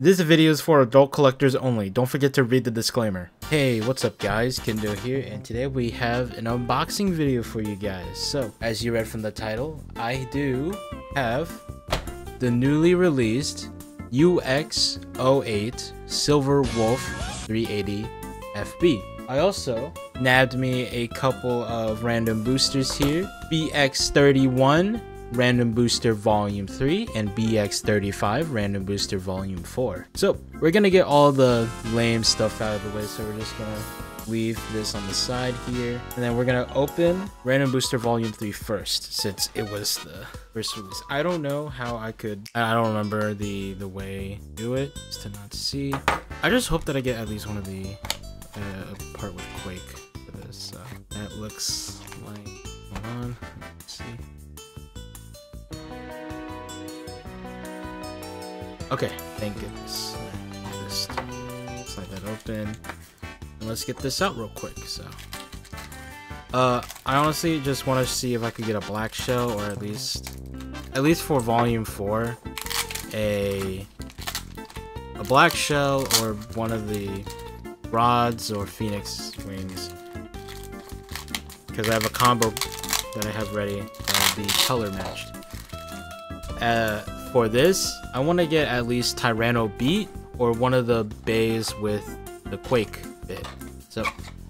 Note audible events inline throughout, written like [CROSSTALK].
This video is for adult collectors only. Don't forget to read the disclaimer. Hey, what's up guys? Kindo here, and today we have an unboxing video for you guys. So, as you read from the title, I do have the newly released UX08 Silver Wolf 380 FB. I also nabbed me a couple of random boosters here. BX31 Random Booster Volume 3 and BX35 Random Booster Volume 4. So we're gonna get all the lame stuff out of the way, so we're just gonna leave this on the side here. And then we're gonna open Random Booster Volume 3 first, since it was the first release. I don't know how I could, I don't remember the, the way to do it, just to not see. I just hope that I get at least one of the uh, part with Quake for this. Uh, that looks like, hold on, see. Okay, thank goodness. Just slide that open. And let's get this out real quick, so. Uh, I honestly just want to see if I could get a black shell, or at least, at least for volume 4, a, a black shell, or one of the rods, or phoenix wings. Because I have a combo that I have ready that will be color matched. Uh, for this, I want to get at least Tyranno Beat or one of the bays with the Quake bit. So,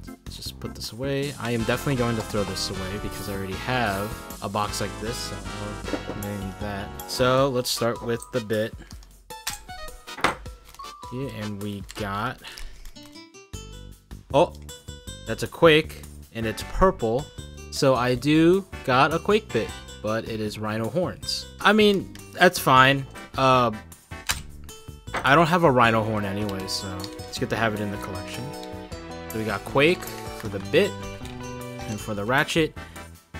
let's just put this away. I am definitely going to throw this away because I already have a box like this, so I'll name that. So, let's start with the bit. Yeah, and we got... Oh, that's a Quake, and it's purple. So I do got a Quake bit, but it is Rhino Horns. I mean, that's fine. Uh, I don't have a Rhino Horn anyway, so it's good to have it in the collection. So we got Quake for the bit, and for the Ratchet,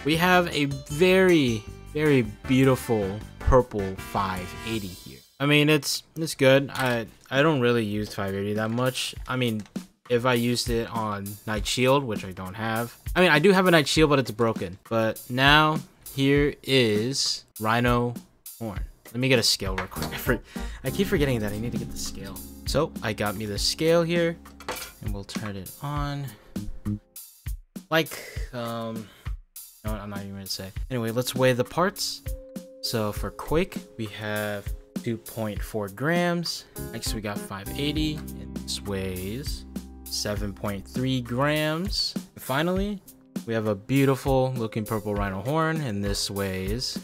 we have a very, very beautiful purple 580 here. I mean, it's it's good. I I don't really use 580 that much. I mean, if I used it on Knight Shield, which I don't have. I mean, I do have a Knight Shield, but it's broken. But now, here is Rhino horn. Let me get a scale real quick. [LAUGHS] I, keep forgetting that I need to get the scale. So I got me the scale here and we'll turn it on. Like, um, no, I'm not even gonna say. Anyway, let's weigh the parts. So for Quake, we have 2.4 grams. Next we got 580 and this weighs 7.3 grams. And finally, we have a beautiful looking purple rhino horn and this weighs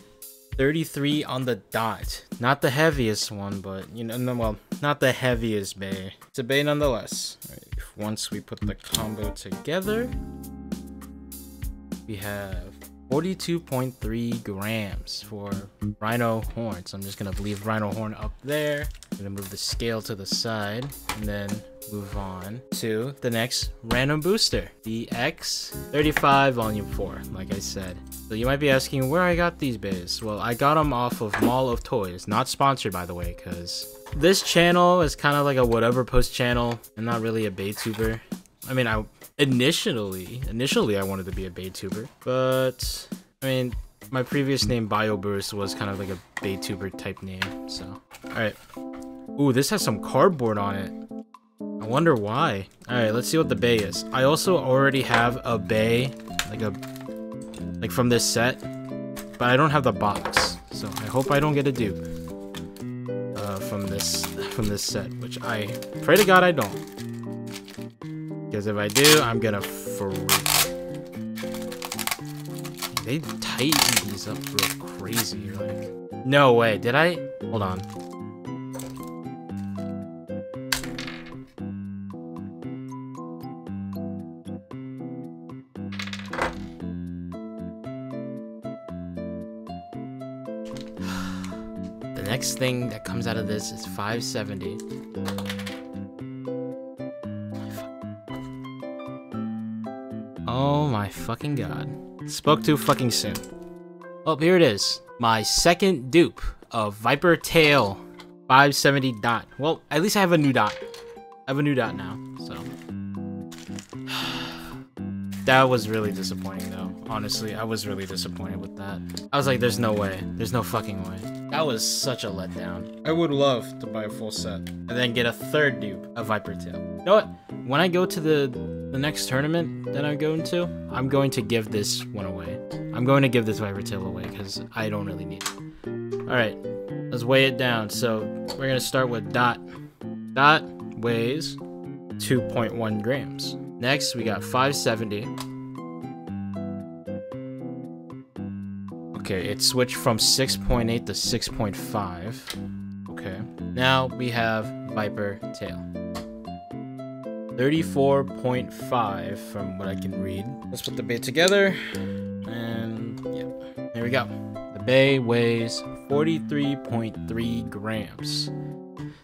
33 on the dot. Not the heaviest one, but you know, no, well, not the heaviest bay. It's a bay nonetheless. Right, once we put the combo together, we have 42.3 grams for rhino horn. So I'm just gonna leave rhino horn up there. I'm gonna move the scale to the side and then move on to the next random booster, the X35 Volume 4, like I said. So you might be asking where I got these bays. Well, I got them off of Mall of Toys. Not sponsored, by the way, because this channel is kind of like a whatever post channel and not really a Baytuber. I mean, I initially, initially I wanted to be a Baytuber, but I mean, my previous name BioBurst was kind of like a Baytuber type name, so. Alright. Ooh, this has some cardboard on it. I wonder why. Alright, let's see what the bay is. I also already have a bay, like a, like from this set, but I don't have the box. So I hope I don't get a dupe uh, from this, from this set, which I pray to God I don't. Because if I do, I'm gonna freak. They tighten these up real crazy, like. No way, did I? Hold on. [SIGHS] The next thing that comes out of this is 570. Oh my fucking god. Spoke too fucking soon. Oh, here it is. My second dupe of Viper Tail 570 dot. Well, at least I have a new dot. I have a new dot now, so. That was really disappointing though. Honestly, I was really disappointed with that. I was like, there's no way. There's no fucking way. That was such a letdown. I would love to buy a full set and then get a third dupe, a Viper Tail. You know what? When I go to the the next tournament that I'm going to, I'm going to give this one away. I'm going to give this Viper Tail away because I don't really need it. Alright, let's weigh it down. So we're gonna start with Dot. Dot weighs 2.1 grams. Next, we got 570. Okay, it switched from 6.8 to 6.5. Okay. Now we have Viper Tail. 34.5 from what I can read. Let's put the bay together. And yeah, there we go. The bay weighs 43.3 grams.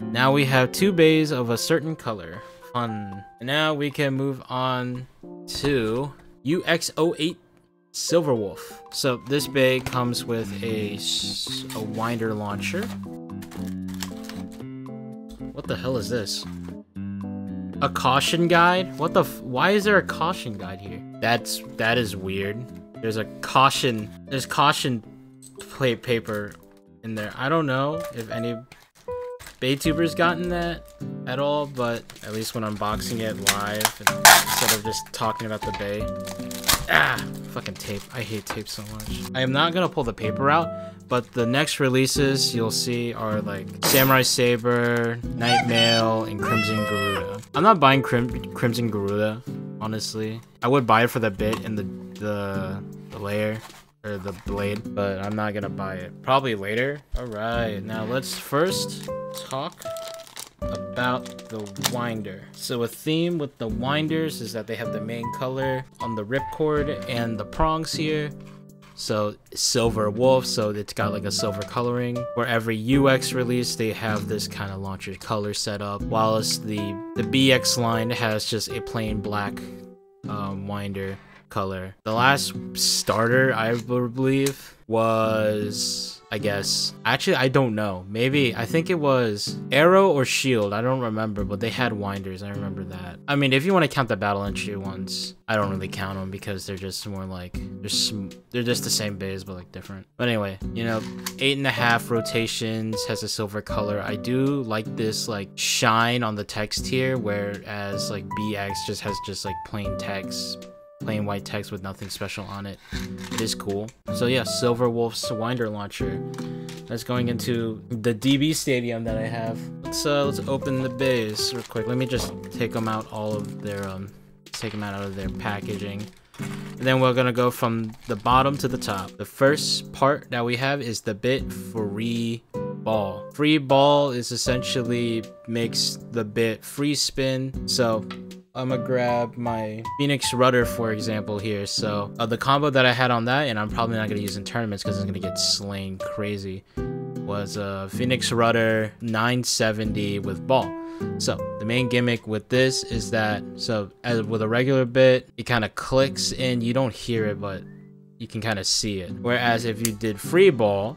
Now we have two bays of a certain color. And now we can move on to UX08 Silver Wolf. So this bay comes with a, a winder launcher. What the hell is this? A caution guide? What the why is there a caution guide here? That's that is weird. There's a caution there's caution plate paper in there. I don't know if any Baytubers gotten that at all, but at least when unboxing it live instead of just talking about the bay. Ah, fucking tape. I hate tape so much. I am not gonna pull the paper out, but the next releases you'll see are like Samurai Saber, Knight Mail, and Crimson Garuda. I'm not buying Crim Crimson Garuda, honestly. I would buy it for the bit and the, the, the layer or the blade, but I'm not gonna buy it. Probably later. All right, now let's first talk about the winder. So a theme with the winders is that they have the main color on the ripcord and the prongs here. So silver wolf, so it's got like a silver coloring. For every UX release, they have this kind of launcher color set up. Whilst the the BX line has just a plain black um, winder color. The last starter, I believe, was I guess. Actually, I don't know. Maybe, I think it was Arrow or Shield. I don't remember, but they had winders. I remember that. I mean, if you want to count the Battle Entry ones, I don't really count them because they're just more like, they're, they're just the same base, but like different. But anyway, you know, eight and a half rotations, has a silver color. I do like this like shine on the text here, whereas like BX just has just like plain text plain white text with nothing special on it. Is cool. So yeah, Silver Wolf's Winder Launcher. That's going into the DB Stadium that I have. Let's uh, let's open the base real quick. Let me just take them out all of their um, take them out of their packaging. And then we're gonna go from the bottom to the top. The first part that we have is the bit free ball. Free ball is essentially makes the bit free spin. So I'm gonna grab my Phoenix Rudder, for example, here. So uh, the combo that I had on that, and I'm probably not gonna use in tournaments because it's gonna get slain crazy, was uh, Phoenix Rudder 970 with ball. So the main gimmick with this is that, so as with a regular bit, it kind of clicks and you don't hear it, but you can kind of see it. Whereas if you did free ball,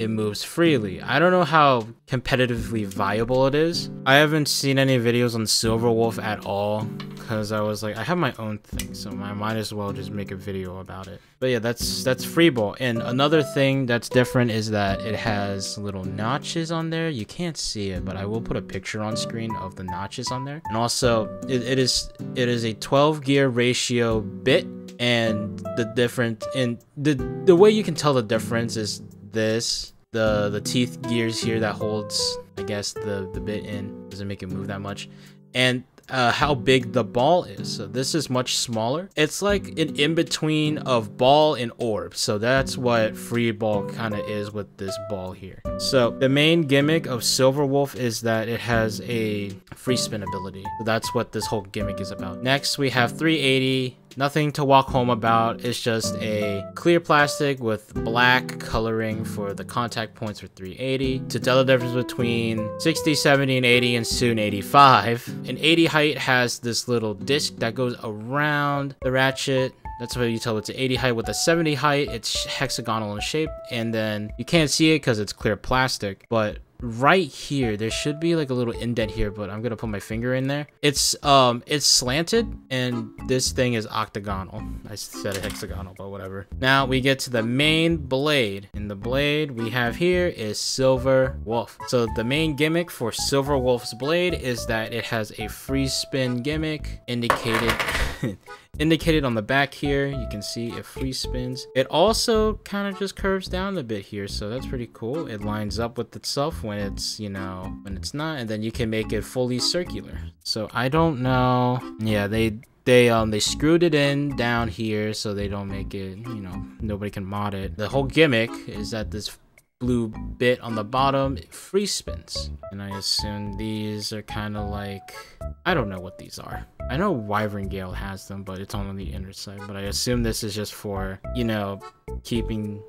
it moves freely. I don't know how competitively viable it is. I haven't seen any videos on Silver Wolf at all because I was like, I have my own thing, so I might as well just make a video about it. But yeah, that's that's free ball. And another thing that's different is that it has little notches on there. You can't see it, but I will put a picture on screen of the notches on there. And also, it, it is it is a 12 gear ratio bit and the different and the the way you can tell the difference is this the the teeth gears here that holds I guess the the bit in doesn't make it move that much and uh, how big the ball is. So this is much smaller. It's like an in-between of ball and orb. So that's what free ball kind of is with this ball here. So the main gimmick of Silver Wolf is that it has a free spin ability. So that's what this whole gimmick is about. Next, we have 380 Nothing to walk home about. It's just a clear plastic with black coloring for the contact points for 380. To tell the difference between 60, 70, and 80, and soon 85. An 80 height has this little disc that goes around the ratchet that's why you tell it's an 80 height with a 70 height. It's hexagonal in shape, and then you can't see it because it's clear plastic. But right here, there should be like a little indent here, but I'm gonna put my finger in there. It's um, it's slanted, and this thing is octagonal. I said hexagonal, but whatever. Now we get to the main blade. And the blade we have here is Silver Wolf. So the main gimmick for Silver Wolf's blade is that it has a free spin gimmick indicated [LAUGHS] indicated on the back here. You can see it free spins. It also kind of just curves down a bit here so that's pretty cool. It lines up with itself when it's you know when it's not and then you can make it fully circular. So i don't know. Yeah they they um they screwed it in down here so they don't make it you know nobody can mod it. The whole gimmick is that this blue bit on the bottom free spins. And i assume these are kind of like i don't know what these are. I know wyvern gale has them but it's on the inner side. But i assume this is just for you know keeping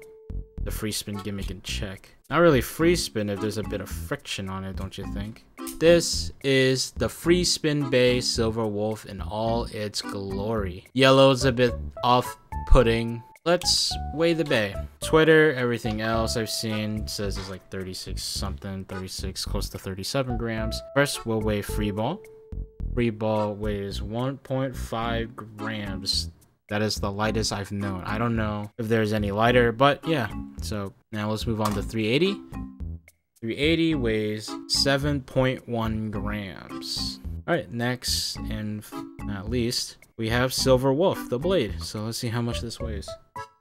the free spin gimmick in check. Not really free spin if there's a bit of friction on it don't you think? This is the free spin bay silver wolf in all its glory. Yellow's a bit off-putting let's weigh the bay. Twitter, everything else I've seen says it's like 36 something, 36, close to 37 grams. First, we'll weigh free ball. Free ball weighs 1.5 grams. That is the lightest I've known. I don't know if there's any lighter, but yeah. So now let's move on to 380. 380 weighs 7.1 grams. All right, next and not least, we have Silver Wolf, the blade. So let's see how much this weighs.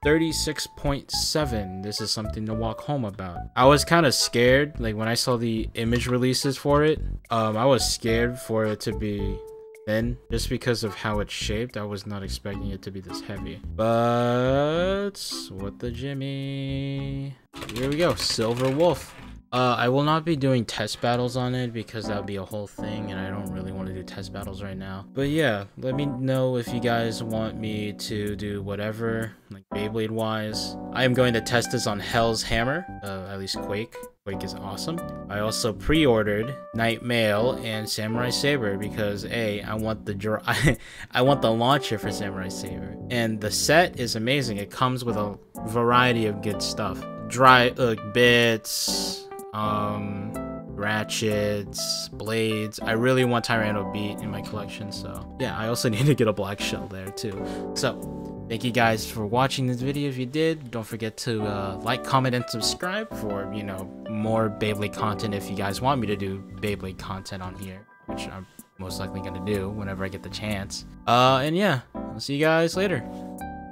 36.7. This is something to walk home about. I was kind of scared, like when I saw the image releases for it, um, I was scared for it to be thin, just because of how it's shaped. I was not expecting it to be this heavy. But, what the Jimmy? Here we go, Silver Wolf. Uh, I will not be doing test battles on it because that would be a whole thing and I don't really want to do test battles right now. But yeah, let me know if you guys want me to do whatever, like Beyblade wise. I am going to test this on Hell's Hammer, uh, at least Quake. Quake is awesome. I also pre-ordered Knight Mail and Samurai Saber because A, I want the [LAUGHS] I want the launcher for Samurai Saber. And the set is amazing. It comes with a variety of good stuff. Dry uh, bits, um, ratchets, blades. I really want Tyranno Beat in my collection, so yeah, I also [LAUGHS] need to get a black shell there too. So, thank you guys for watching this video. If you did, don't forget to uh, like, comment, and subscribe for, you know, more Beyblade content if you guys want me to do Beyblade content on here, which I'm most likely going to do whenever I get the chance. Uh, and yeah, I'll see you guys later.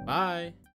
Bye!